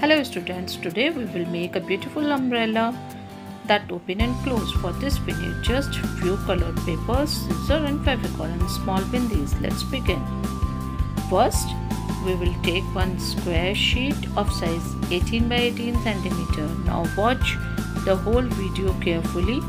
Hello students, today we will make a beautiful umbrella that open and close. For this we need just few colored papers, scissor and fevicol and small bindis. Let's begin. First, we will take one square sheet of size 18 by 18 centimeter. Now watch the whole video carefully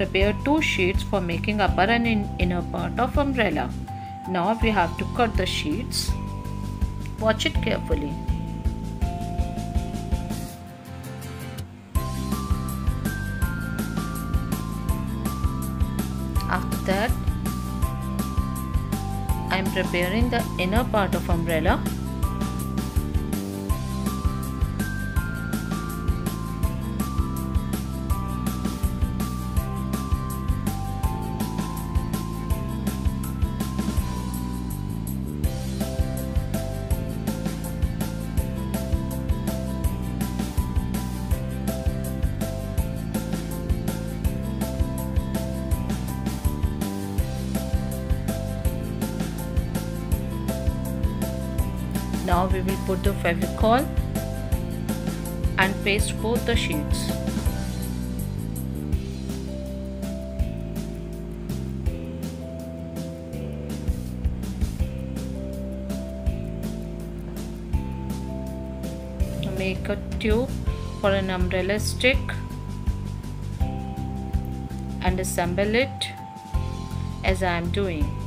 Prepare two sheets for making upper and inner part of umbrella. Now we have to cut the sheets. Watch it carefully. After that, I am preparing the inner part of umbrella Now we will put the Fevicol and paste both the sheets. Make a tube for an umbrella stick and assemble it as I am doing.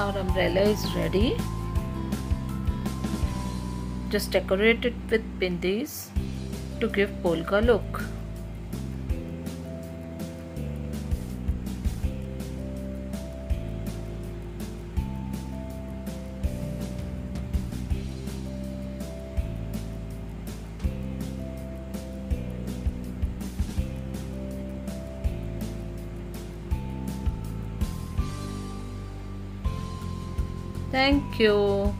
Our umbrella is ready. Just decorate it with bindis to give polka look Thank you.